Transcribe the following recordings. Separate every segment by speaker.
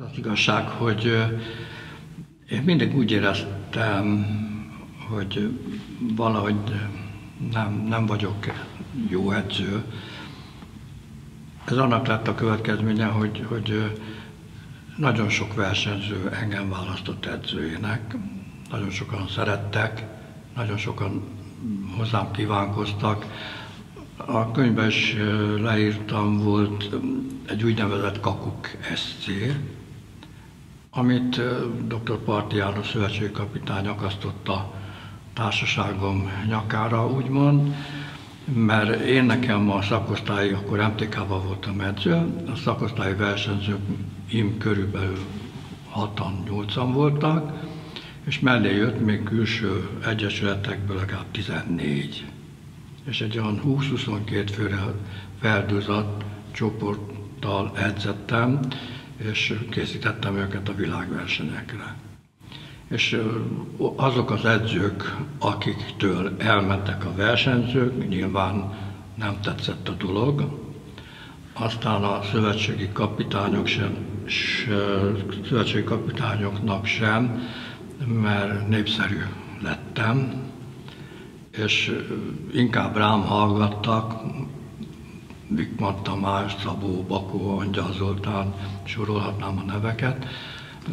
Speaker 1: Az igazság, hogy én mindig úgy éreztem, hogy valahogy nem, nem vagyok jó edző. Ez annak lett a következménye, hogy, hogy nagyon sok versenyző engem választott edzőjének, nagyon sokan szerettek, nagyon sokan hozzám kívánkoztak. A könyvben is leírtam, volt egy úgynevezett Kakuk SC, amit dr. Parti János szövetségi kapitány akasztotta társaságom nyakára, úgymond, mert én nekem a szakosztályi, akkor MTK-ban voltam edző, a szakosztályi versenyzőim körülbelül 6-8-an voltak, és mellé jött még külső egyesületekből legalább 14. És egy olyan 20-22 főre feldúzott csoporttal edzettem, és készítettem őket a világversenyekre. És azok az edzők, akiktől elmentek a versenyzők, nyilván nem tetszett a dolog, aztán a szövetségi kapitányok sem, szövetségi kapitányoknak sem, mert népszerű lettem, és inkább rám hallgattak, Vikman Tamás, Szabó, Bakó, Angyal Zoltán, sorolhatnám a neveket,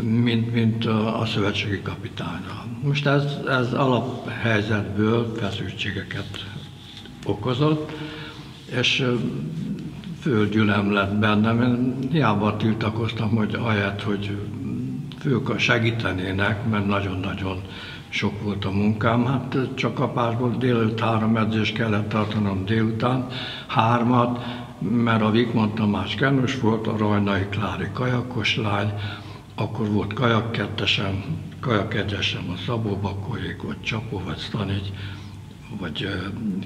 Speaker 1: mint, mint a szövetségi kapitányra. Most ez, ez alaphelyzetből feszültségeket okozott, és földgyülem lett bennem. Én hiába tiltakoztam, hogy ahelyett, hogy ők segítenének, mert nagyon-nagyon sok volt a munkám. Hát csak kapásból délelőtt három edzést kellett tartanom délután, hármat, mert a Vikmont Tamás kenős volt, a Rajnai Klári kajakos lány, akkor volt kajakkettesem, kajakegyesem a Szabó Bakóék, vagy Csapó, vagy Stanigy, vagy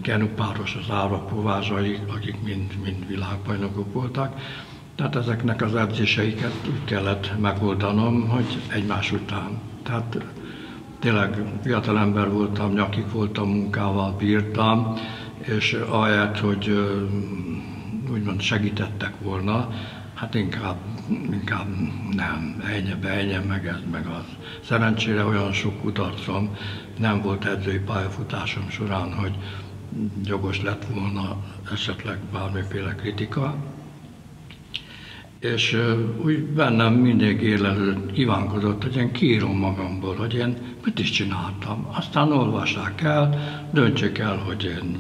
Speaker 1: kenupáros az Ára Povázsai, akik mind, mind világbajnokok voltak. Tehát ezeknek az edzéseiket úgy kellett megoldanom, hogy egymás után. Tehát tényleg fiatal ember voltam, nyakik voltam, munkával bírtam, és ahelyett, hogy úgymond segítettek volna, hát inkább, inkább nem, ennyi, ennyi, meg ez, meg az. Szerencsére olyan sok kudarcom nem volt edzői pályafutásom során, hogy jogos lett volna esetleg bármiféle kritika, és úgy bennem mindig élelő kívánkozott, hogy én kiírom magamból, hogy én mit is csináltam. Aztán olvassák el, döntsék el, hogy én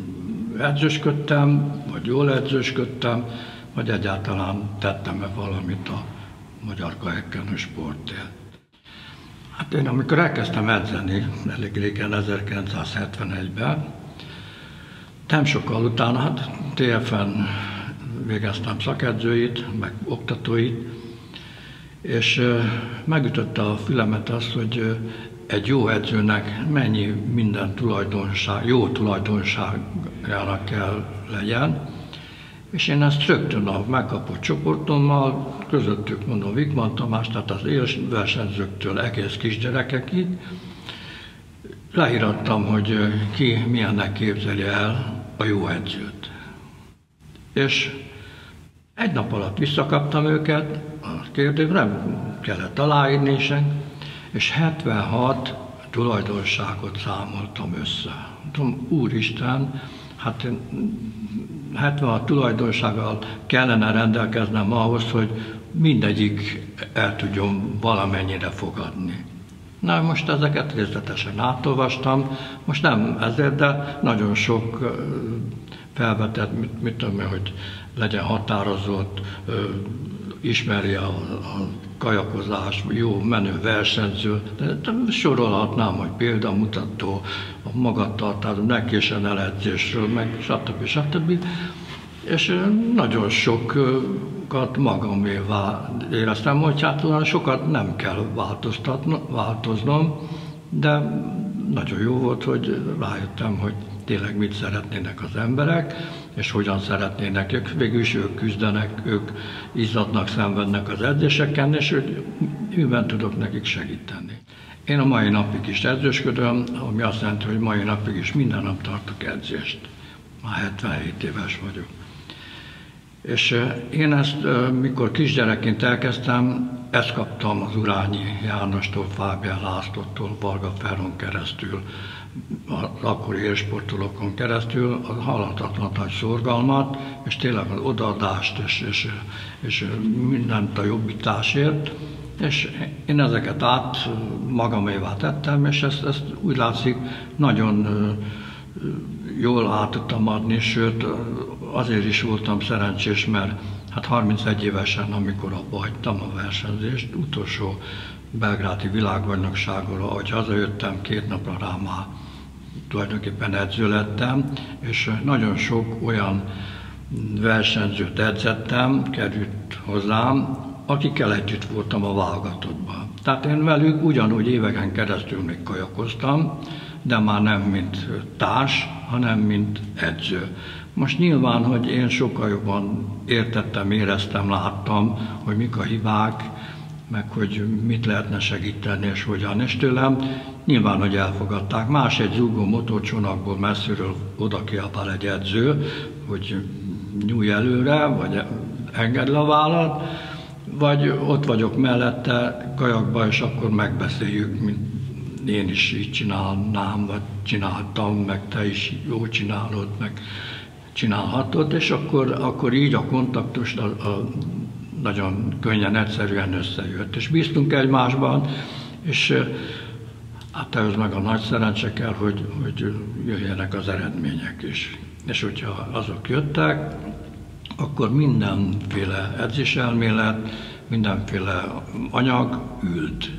Speaker 1: edzősködtem, vagy jól edzősködtem, vagy egyáltalán tettem-e valamit a magyar kajakkenő sportért. Hát én amikor elkezdtem edzeni, elég régen 1971-ben, nem sokkal utána, hát TFN végeztem szakedzőit, meg oktatóit, és megütötte a fülemet azt, hogy egy jó edzőnek mennyi minden tulajdonság, jó tulajdonságára kell legyen, és én ezt rögtön a megkapott csoportommal, közöttük mondom Vikman Tamás, tehát az élversenyzőktől egész kisgyerekekig, leírattam, hogy ki milyennek képzeli el a jó edzőt. És egy nap alatt visszakaptam őket, a kérdőt nem kellett aláírni sem, és 76 tulajdonságot számoltam össze. Tudom, Úristen, hát 76 tulajdonsággal kellene rendelkeznem ahhoz, hogy mindegyik el tudjon valamennyire fogadni. Na most ezeket részletesen átolvastam, most nem ezért, de nagyon sok felvetett, mit, mit tudom én, hogy legyen határozott, ismerje a, a kajakozás, jó menő versenyző, de, de sorolhatnám, hogy példamutató, a magatartás, ne késen eledzésről, meg stb. stb. És nagyon sokat magamévá éreztem, hogy hát olyan sokat nem kell változnom, de nagyon jó volt, hogy rájöttem, hogy tényleg mit szeretnének az emberek, és hogyan szeretnének. Ők végül is ők küzdenek, ők izzadnak, szenvednek az edzéseken, és hogy miben tudok nekik segíteni. Én a mai napig is edzősködöm, ami azt jelenti, hogy mai napig is minden nap tartok edzést. Már 77 éves vagyok. És én ezt, mikor kisgyerekként elkezdtem, ezt kaptam az Urányi Jánostól, Fábián Lászlótól, Varga Ferron keresztül, az akkori élsportolókon keresztül a halhatatlan nagy szorgalmat, és tényleg az odaadást, és, és, és mindent a jobbításért, és én ezeket át magamévá tettem, és ezt, ezt úgy látszik nagyon jól át tudtam adni, sőt azért is voltam szerencsés, mert hát 31 évesen, amikor abba hagytam a versenyzést, utolsó belgráti világbajnokságra, ahogy hazajöttem, két napra rá már tulajdonképpen edző lettem, és nagyon sok olyan versenyzőt edzettem, került hozzám, akikkel együtt voltam a válogatottban. Tehát én velük ugyanúgy éveken keresztül még kajakoztam, de már nem mint társ, hanem mint edző. Most nyilván, hogy én sokkal jobban értettem, éreztem, láttam, hogy mik a hibák, meg hogy mit lehetne segíteni és hogyan. És tőlem nyilván, hogy elfogadták. Más egy zúgó motorcsónakból messziről oda kiabál egy edző, hogy nyúj előre, vagy engedd le a vállat, vagy ott vagyok mellette kajakba, és akkor megbeszéljük, mint én is így csinálnám, vagy csináltam, meg te is jó csinálod, meg csinálhatod, és akkor, akkor így a kontaktus a, a, nagyon könnyen, egyszerűen összejött. És bíztunk egymásban, és hát ehhez meg a nagy szerencse kell, hogy, hogy jöjjenek az eredmények is. És hogyha azok jöttek, akkor mindenféle edzéselmélet, mindenféle anyag ült,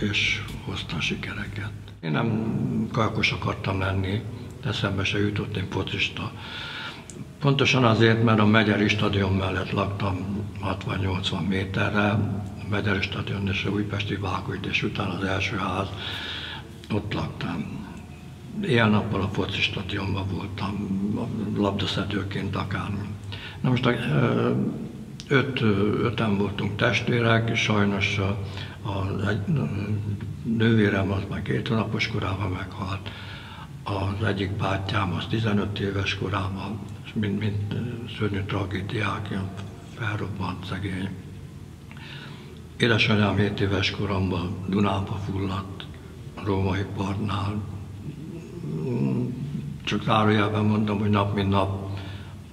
Speaker 1: és hozta sikereket. Én nem kajakos akartam lenni, eszembe se jutott, én focista. Pontosan azért, mert a Megyeri stadion mellett laktam 60-80 méterre, a Megyeri stadion és a Újpesti Vágóid, és utána az első ház, ott laktam. Éjjel-nappal a foci stadionban voltam, labdaszedőként akár. Na most öt, öten voltunk testvérek, és sajnos a, a, a nővérem az már két hónapos korában meghalt, az egyik bátyám az 15 éves korában, és mind, mind szörnyű tragédiák, ilyen felrobbant szegény. Édesanyám 7 éves koromban Dunába fulladt a római partnál. Csak zárójelben mondom, hogy nap mint nap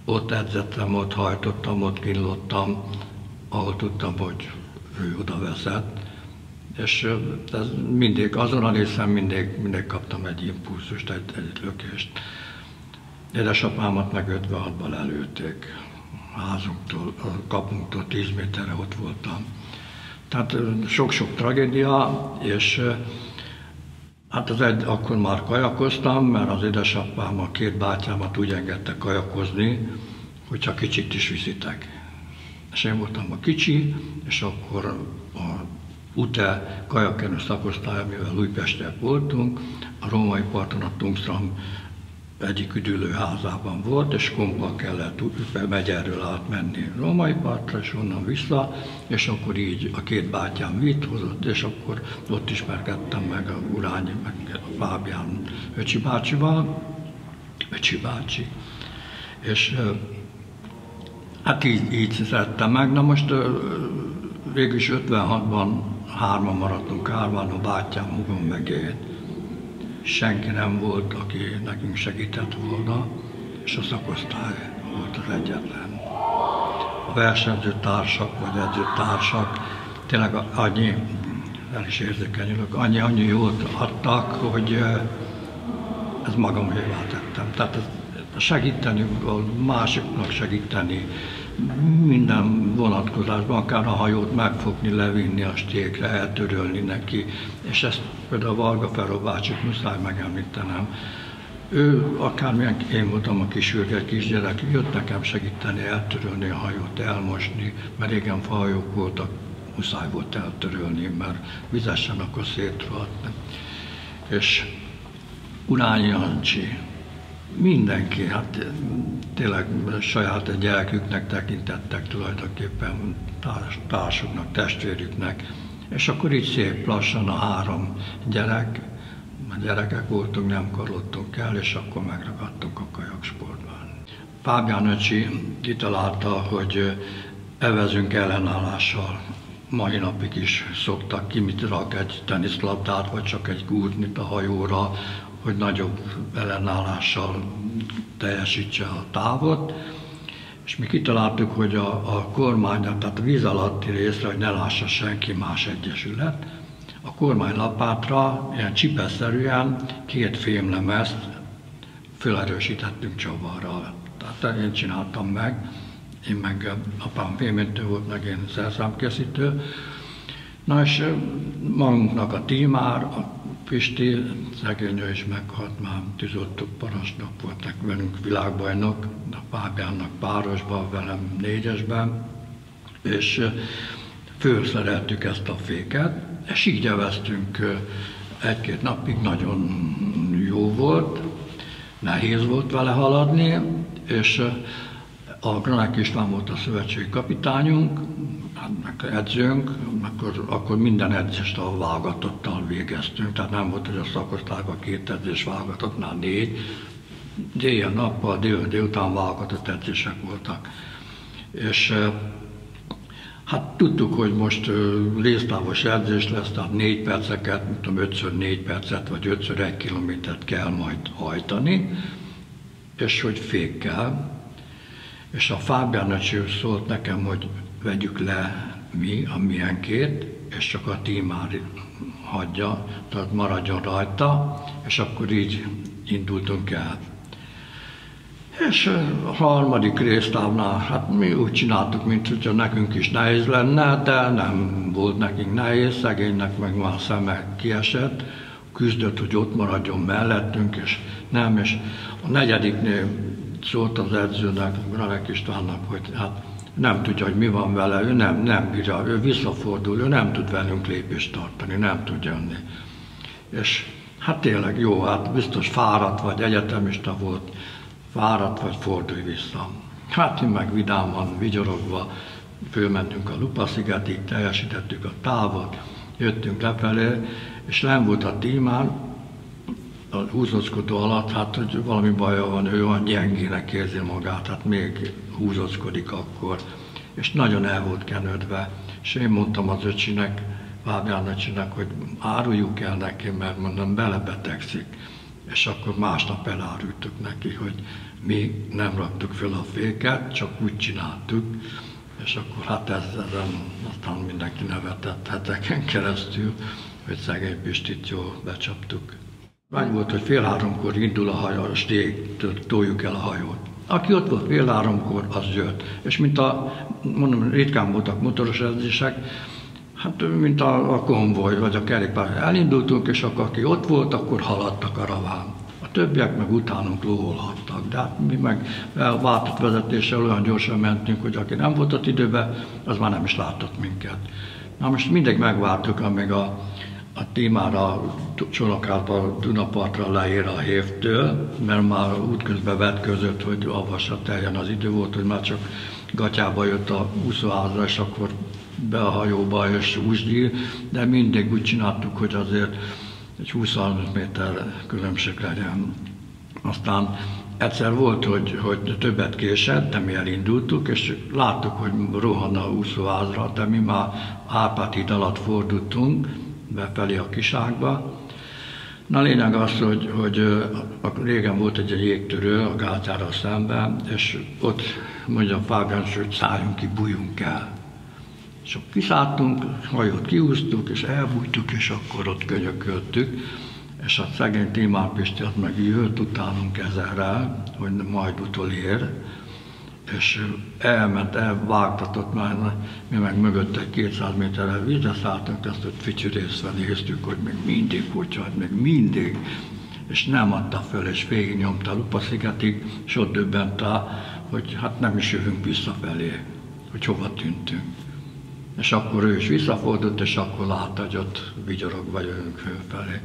Speaker 1: ott edzettem, ott hajtottam, ott kínlottam, ahol tudtam, hogy ő oda veszett. És ez mindig, azon a részen mindig, mindig kaptam egy impulzust, egy, egy lökést. Édesapámat meg 56-ban előtték házunktól, a kapunktól 10 méterre ott voltam. Tehát sok-sok tragédia, és hát az egy, akkor már kajakoztam, mert az édesapám a két bátyámat úgy engedte kajakozni, hogyha kicsit is viszitek. És én voltam a kicsi, és akkor a UTE kajakkenő szakosztály, amivel Újpesten voltunk, a római parton a Tungstram egyik üdülőházában volt, és kompa kellett megyerről átmenni római partra, és onnan vissza, és akkor így a két bátyám vitt hozott, és akkor ott ismerkedtem meg a Urányi, meg a Fábián Öcsi bácsival, Öcsi bácsi. És hát így, így szerettem meg. Na most végülis 56-ban hárman maradtunk Kárván, a bátyám, hugom meg én. Senki nem volt, aki nekünk segített volna, és a szakosztály volt az egyetlen. A versenyző társak, vagy edző társak, tényleg annyi, el is érzékenyülök, annyi, annyi jót adtak, hogy ez magamévá tettem. Tehát segíteni, másiknak segíteni, minden vonatkozásban, akár a hajót megfogni, levinni a stékre, eltörölni neki, és ezt például Varga Feró bácsit muszáj megemlítenem. Ő, akármilyen én voltam a kis ürge kisgyerek, jött nekem segíteni eltörölni a hajót, elmosni, mert régen fahajók voltak, muszáj volt eltörölni, mert vizesen akkor szétrohadt. És Urányi Ancsi, mindenki, hát tényleg saját gyereküknek tekintettek tulajdonképpen társ, társuknak, testvérüknek. És akkor így szép lassan a három gyerek, a gyerekek voltunk, nem karoltunk el, és akkor megragadtunk a kajaksportban. Fábián öcsi kitalálta, hogy evezünk ellenállással. Mai napig is szoktak ki, mit rak egy teniszlabdát, vagy csak egy gúrnit a hajóra, hogy nagyobb ellenállással teljesítse a távot. És mi kitaláltuk, hogy a, a kormány, tehát a víz alatti részre, hogy ne lássa senki más egyesület, a kormány lapátra ilyen csipesszerűen két fémlemezt felerősítettünk csavarral. Tehát én csináltam meg, én meg apám fémmentő volt, meg én szerszámkészítő. Na és magunknak a tímár, a Pisti, szegény is meghalt, már tűzoltó parancsnok volt velünk világbajnok, a Fábiánnak párosban, velem négyesben, és fölszereltük ezt a féket, és így eveztünk egy-két napig, nagyon jó volt, nehéz volt vele haladni, és a Granák István volt a szövetségi kapitányunk, meg edzőnk, akkor, akkor minden edzést a válogatottal végeztünk, tehát nem volt, hogy a szakosztályban két edzés válogatottnál négy, dél nappal, dél, délután válogatott edzések voltak. És Hát tudtuk, hogy most résztávos edzés lesz, tehát négy perceket, mint tudom, 5 négy percet, vagy 5 egy kilométert kell majd hajtani, és hogy fékkel. És a Fábián szólt nekem, hogy vegyük le mi a milyenkét, és csak a tímár hagyja, tehát maradjon rajta, és akkor így indultunk el. És a harmadik résztávnál, hát mi úgy csináltuk, mint hogyha nekünk is nehéz lenne, de nem volt nekünk nehéz, szegénynek meg már szeme kiesett, küzdött, hogy ott maradjon mellettünk, és nem, és a negyediknél szólt az edzőnek, Gravek Istvánnak, hogy hát nem tudja, hogy mi van vele, ő nem, nem bírja, ő visszafordul, ő nem tud velünk lépést tartani, nem tud jönni. És hát tényleg jó, hát biztos fáradt vagy, egyetemista volt, fáradt vagy fordulj vissza. Hát mi meg vidáman, vigyorogva fölmentünk a Lupa-szigetig, teljesítettük a távot, jöttünk lefelé, és nem volt a tímán, a húzózkodó alatt, hát hogy valami baja van, ő olyan gyengének érzi magát, hát még húzózkodik akkor. És nagyon el volt kenődve. És én mondtam az öcsinek, Fábián öcsinek, hogy áruljuk el neki, mert mondom, belebetegszik és akkor másnap elárultuk neki, hogy mi nem raktuk fel a féket, csak úgy csináltuk, és akkor hát ezen aztán mindenki nevetett heteken keresztül, hogy szegény Pistit jól becsaptuk. Vágy volt, hogy fél háromkor indul a hajó, a stég, toljuk el a hajót. Aki ott volt fél háromkor, az jött. És mint a, mondom, ritkán voltak motoros edzések, Hát mint a, a konvoj, vagy a kerékpár. Elindultunk, és akkor aki ott volt, akkor haladt a karaván. A többiek meg utánunk lóholhattak, de hát mi meg váltott vezetéssel olyan gyorsan mentünk, hogy aki nem volt ott időben, az már nem is látott minket. Na most mindig megvártuk, amíg a, a témára csolakát a Dunapartra leér a hévtől, mert már útközben vetközött, hogy avassa teljen az idő volt, hogy már csak gatyába jött a úszóházra, és akkor be a hajóba és úsdi, de mindig úgy csináltuk, hogy azért egy 20 méter különbség legyen. Aztán egyszer volt, hogy, hogy többet késett, de mi elindultuk, és láttuk, hogy rohan a úszóházra, de mi már Árpád híd alatt fordultunk, befelé a kiságba. Na lényeg az, hogy, hogy régen volt egy jégtörő a gátára szemben, és ott mondja Fábián, hogy szálljunk ki, bújjunk el. És akkor kiszálltunk, hajót kiúztuk, és elbújtuk, és akkor ott könyököltük. És a szegény Timár Pisti az meg jött utánunk ezerrel, hogy majd utolér, és elment, elvágtatott már, mi meg mögötte 200 méterrel vízre szálltunk, ezt ott ficsürészve néztük, hogy még mindig hogy még mindig, és nem adta föl, és végignyomta Lupa-szigetig, és ott döbbent rá, hogy hát nem is jövünk visszafelé, hogy hova tűntünk. És akkor ő is visszafordult, és akkor látta, hogy ott vigyorogva jövünk fölfelé.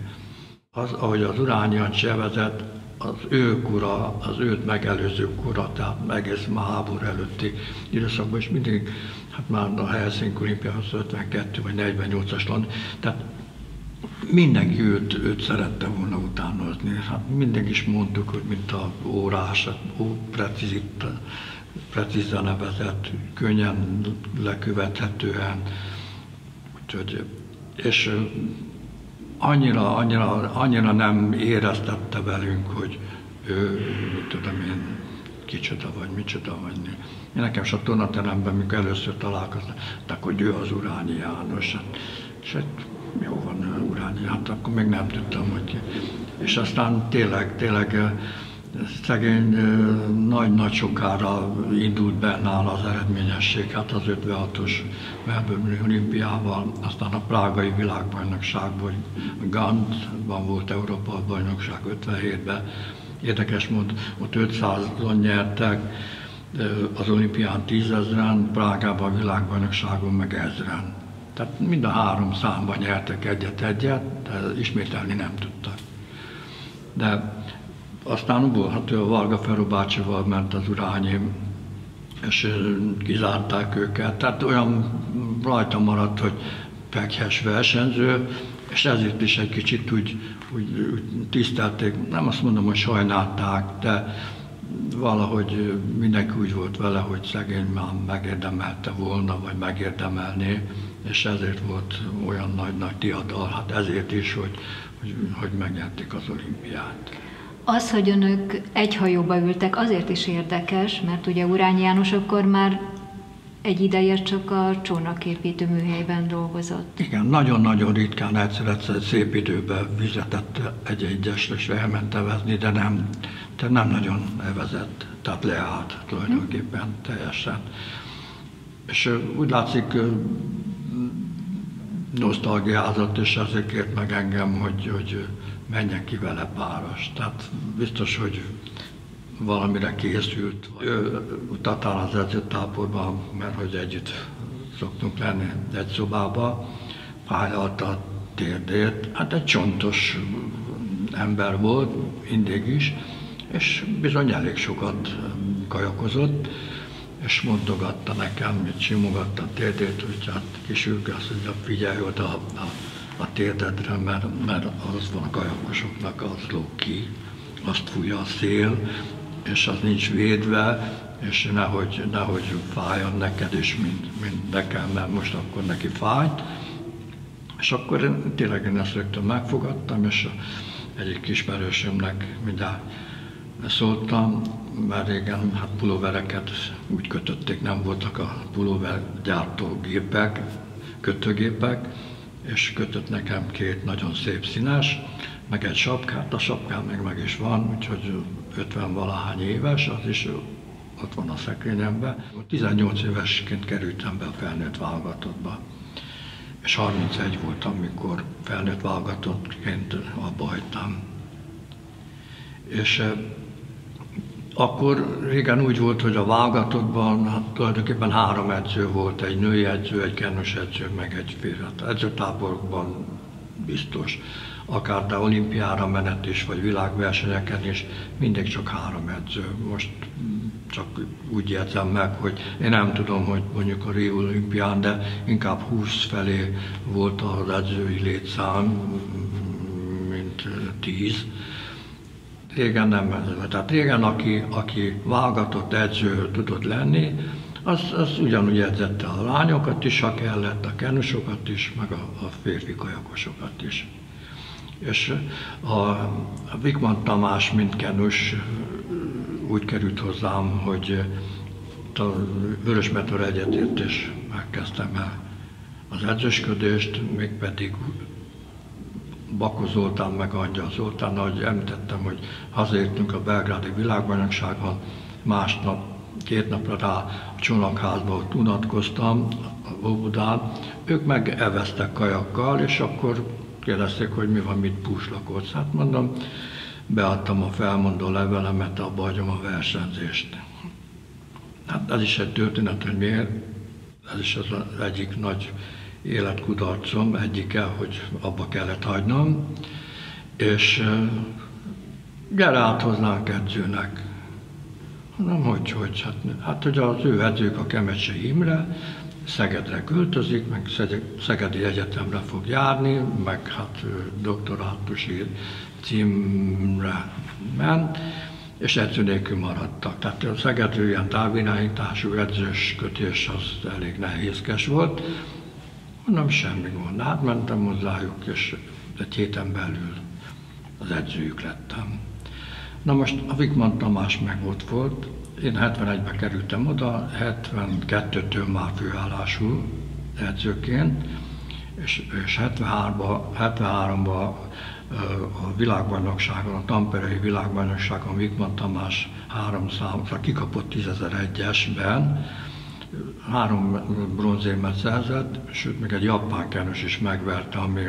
Speaker 1: Az, ahogy az urányian csevezett, az ő kura, az őt megelőző kura, tehát egész már háború előtti időszakban, és mindig, hát már a Helsinki olimpia 52 vagy 48-as land, tehát mindenki őt, őt szerette volna utánozni. Hát mindig is mondtuk, hogy mint a órás, hát ó, precízen nevezett, könnyen lekövethetően. Úgyhogy, és annyira, annyira, annyira nem éreztette velünk, hogy ő, tudom én, kicsoda vagy, micsoda vagy. Én nekem is a tonateremben, mikor először találkoztak, hogy ő az Urányi János. Hát, és hát jó van, Urányi, hát akkor még nem tudtam, hogy ki. És aztán tényleg, tényleg szegény nagy-nagy sokára indult benne az eredményesség, hát az 56-os Melbourne olimpiával, aztán a prágai világbajnokságban, Gantban volt Európa bajnokság 57-ben, érdekes mód, ott 500-on nyertek, az olimpián tízezren, Prágában a világbajnokságon meg ezren. Tehát mind a három számban nyertek egyet-egyet, de ismételni nem tudtak. De aztán volt, a Varga Feró bácsival ment az Urányi, és kizárták őket. Tehát olyan rajta maradt, hogy pekhes versenyző, és ezért is egy kicsit úgy, úgy, úgy tisztelték, nem azt mondom, hogy sajnálták, de valahogy mindenki úgy volt vele, hogy szegény már megérdemelte volna, vagy megérdemelné, és ezért volt olyan nagy-nagy diadal, hát ezért is, hogy, hogy, hogy megnyerték az olimpiát.
Speaker 2: Az, hogy önök egy hajóba ültek, azért is érdekes, mert ugye Urányi János akkor már egy ideje csak a csónaképítő műhelyben dolgozott.
Speaker 1: Igen, nagyon-nagyon ritkán egyszer-egyszer szép időben vizetett egy egyesre, és elment evezni, de nem, de nem nagyon evezett, tehát leállt tulajdonképpen teljesen. És úgy látszik, nosztalgiázott, és ezért kért meg engem, hogy, hogy menjek ki vele páros. Tehát biztos, hogy valamire készült. Ő Tatán az edzőtáborban, mert hogy együtt szoktunk lenni egy szobába, fájlalta a térdét. Hát egy csontos ember volt, mindig is, és bizony elég sokat kajakozott, és mondogatta nekem, simogatta a térdét, hogy hát kisülke azt mondja, figyelj oda a, a, a térdedre, mert, mert az van a kajakosoknak, az lóg ki, azt fújja a szél, és az nincs védve, és nehogy, nehogy fájjon neked is, mint, mint nekem, mert most akkor neki fájt. És akkor én, tényleg én ezt rögtön megfogadtam, és egyik ismerősömnek mindjárt szóltam, mert régen hát pulóvereket úgy kötötték, nem voltak a pulóver gyártógépek, kötőgépek, és kötött nekem két nagyon szép színes, meg egy sapkát, a sapkám meg meg is van, úgyhogy 50 valahány éves, az is ott van a szekrényemben. 18 évesként kerültem be a felnőtt válogatottba. És 31 voltam, mikor felnőtt válogatottként abba hagytam. És eh, akkor régen úgy volt, hogy a válogatottban hát tulajdonképpen három edző volt, egy női edző, egy kennos edző, meg egy férfi. Hát edzőtáborokban biztos akár de olimpiára menet is, vagy világversenyeken is, mindig csak három edző. Most csak úgy érzem meg, hogy én nem tudom, hogy mondjuk a Rio olimpián, de inkább 20 felé volt az edzői létszám, mint 10. Régen nem ez Tehát régen, aki, aki válogatott edző tudott lenni, az, az ugyanúgy edzette a lányokat is, ha kellett, a kenusokat is, meg a, a férfi kajakosokat is. És a, a Vikman Tamás, mint kenus, úgy került hozzám, hogy a Vörösmeter egyetértés megkezdtem el az edzősködést, mégpedig Bako Zoltán meg Angyal Zoltán, ahogy említettem, hogy hazértünk a belgrádi világbajnokságon, másnap, két napra rá a csónakházba ott unatkoztam, a Óbudán, ők meg eveztek kajakkal, és akkor kérdezték, hogy mi van, mit puslakodsz. Hát mondom, beadtam a felmondó levelemet, abba hagyom a versenyzést. Hát ez is egy történet, hogy miért. Ez is az egyik nagy életkudarcom, egyike, hogy abba kellett hagynom. És gyere áthoznánk edzőnek. Nem, hogy, hogy, hát, hát hogy az ő edzők a Kemecse Imre, Szegedre költözik, meg Szegedi Egyetemre fog járni, meg hát doktorátusi címre ment, és edző nélkül maradtak. Tehát a Szegedről ilyen távirányítású edzős kötés az elég nehézkes volt. Mondom, semmi gond. Átmentem hozzájuk, és egy héten belül az edzőjük lettem. Na most a Vikman Tamás meg ott volt, én 71-ben kerültem oda, 72-től már főállású edzőként, és, és 73-ban 73 a világbajnokságon, a Tamperei világbajnokságon Vikman Tamás három számra kikapott 10.001-esben, három bronzérmet szerzett, sőt, még egy japán kenus is megverte, ami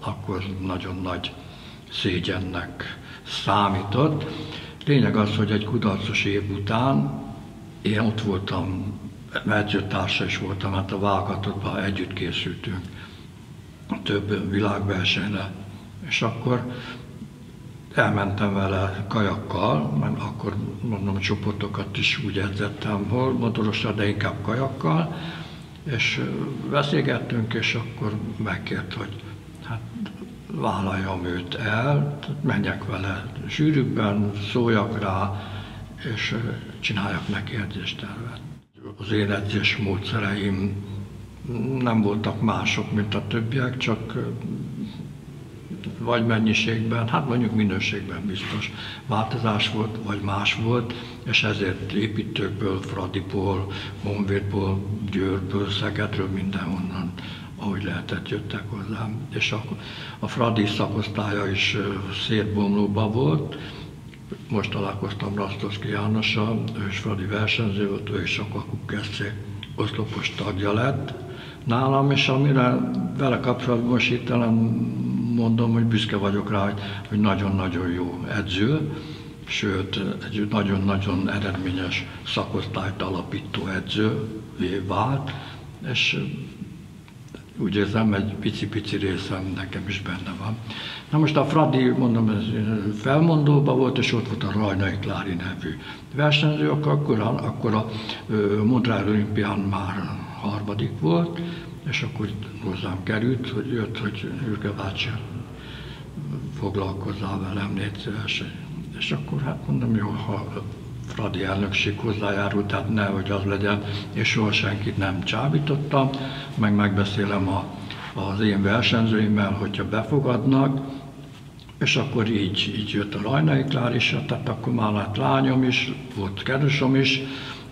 Speaker 1: akkor nagyon nagy szégyennek számított. Lényeg az, hogy egy kudarcos év után én ott voltam, edzőtársa is voltam, hát a válogatottban együtt készültünk több világversenyre, és akkor elmentem vele kajakkal, mert akkor mondom, csoportokat is úgy edzettem, hol motorosra, de inkább kajakkal, és beszélgettünk, és akkor megkért, hogy hát vállaljam őt el, menjek vele sűrűbben, szóljak rá, és csináljak neki edzéstervet. Az én edzés módszereim nem voltak mások, mint a többiek, csak vagy mennyiségben, hát mondjuk minőségben biztos változás volt, vagy más volt, és ezért építőkből, Fradiból, Honvédból, Győrből, Szegedről, mindenhonnan ahogy lehetett, jöttek hozzám. És a, a Fradi szakosztálya is szétbomlóban volt. Most találkoztam Rasztoszki Jánossal, ő is Fradi versenyző volt, ő is a Kakukeszé oszlopos tagja lett nálam, és amire vele kapcsolatban most mondom, hogy büszke vagyok rá, hogy, nagyon-nagyon jó edző, sőt, egy nagyon-nagyon eredményes szakosztályt alapító edző vált, és úgy érzem, egy pici-pici részem nekem is benne van. Na most a Fradi, mondom, ez felmondóban volt, és ott volt a Rajnai Klári nevű versenyző, akkor, akkor a Montreal olimpián már harmadik volt, és akkor hozzám került, hogy jött, hogy Ürge bácsi foglalkozzál velem, légy szíves. És akkor hát mondom, jó, ha Fradi elnökség hozzájárult, tehát nehogy az legyen, és soha senkit nem csábítottam, meg megbeszélem a, az én versenyzőimmel, hogyha befogadnak, és akkor így, így jött a Rajnai is, tehát akkor már lett lányom is, volt kedvesom is,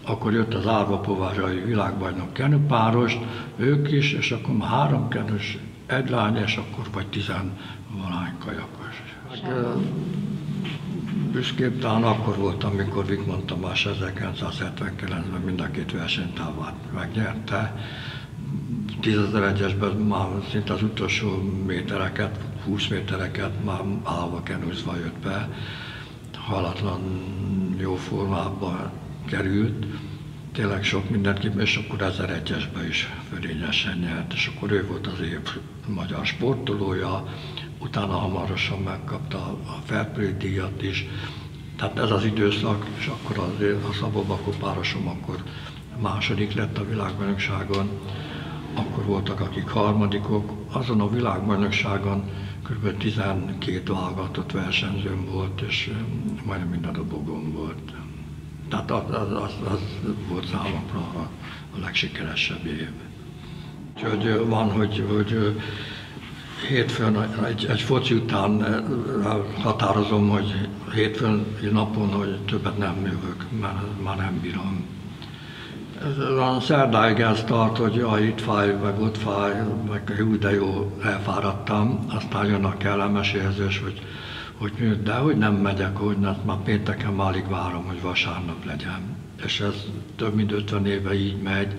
Speaker 1: akkor jött az Árva Povárai világbajnok kenőpáros, ők is, és akkor már három kenős, egy lány, és akkor vagy tizenvalány kajakos. Büszkébb talán akkor volt, amikor Vikmond Tamás 1979-ben mind a két versenytávát megnyerte. 10.001-esben már szinte az utolsó métereket, 20 métereket már állva kenúzva jött be. Halatlan jó formában került, tényleg sok mindenki, és akkor 1001-esben is fölényesen nyert, és akkor ő volt az év magyar sportolója, utána hamarosan megkapta a Fairplay díjat is. Tehát ez az időszak, és akkor az, a Szabó Bakó párosom akkor második lett a világbajnokságon, akkor voltak, akik harmadikok. Azon a világbajnokságon kb. 12 válogatott versenyzőm volt, és majdnem minden dobogom volt. Tehát az, az, az, az volt számomra a, a legsikeresebb év. Úgyhogy van, hogy, hogy hétfőn, egy, egy foci után határozom, hogy hétfőn napon, hogy többet nem jövök, mert már nem bírom. A szerdáig ez tart, hogy ja, itt fáj, meg ott fáj, meg jó, de jó, elfáradtam. Aztán jön a kellemes érzés, hogy, hogy de hogy nem megyek, hogy nem, már pénteken már alig várom, hogy vasárnap legyen. És ez több mint 50 éve így megy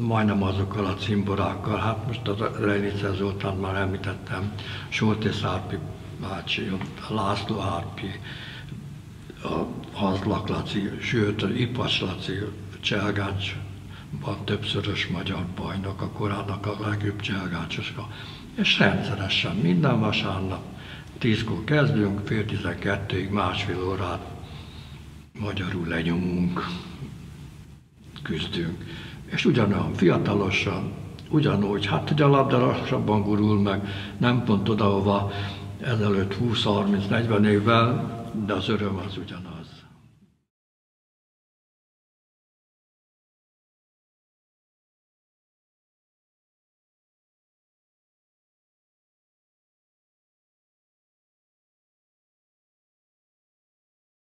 Speaker 1: majdnem azokkal a cimborákkal. Hát most a Rejnice Zoltán már említettem, Soltész Árpi bácsi, a László Árpi, a Hazlak Laci, sőt, Ipacs Laci, Cselgács, van többszörös magyar bajnok, a korának a legjobb cselgácsoska. És rendszeresen minden vasárnap, tízkor kezdünk, fél tizenkettőig másfél órát magyarul lenyomunk, küzdünk és ugyanolyan fiatalosan, ugyanúgy, hát hogy a labda lassabban gurul meg, nem pont oda, hova ezelőtt 20-30-40 évvel, de az öröm az ugyanaz.